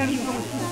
I don't.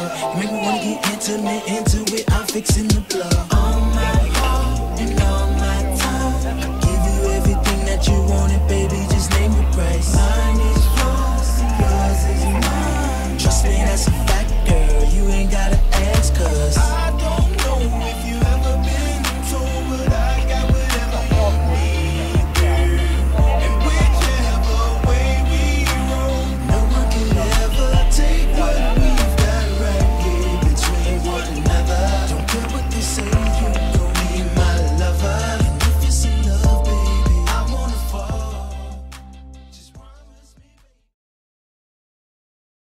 You make me wanna get intimate into it. I'm fixing the plug. All my heart and all my time. I give you everything that you wanted, baby. Just name the price. Mine is yours, and yours is mine. Trust me, that's a fact, girl. You ain't gotta ask, cause. I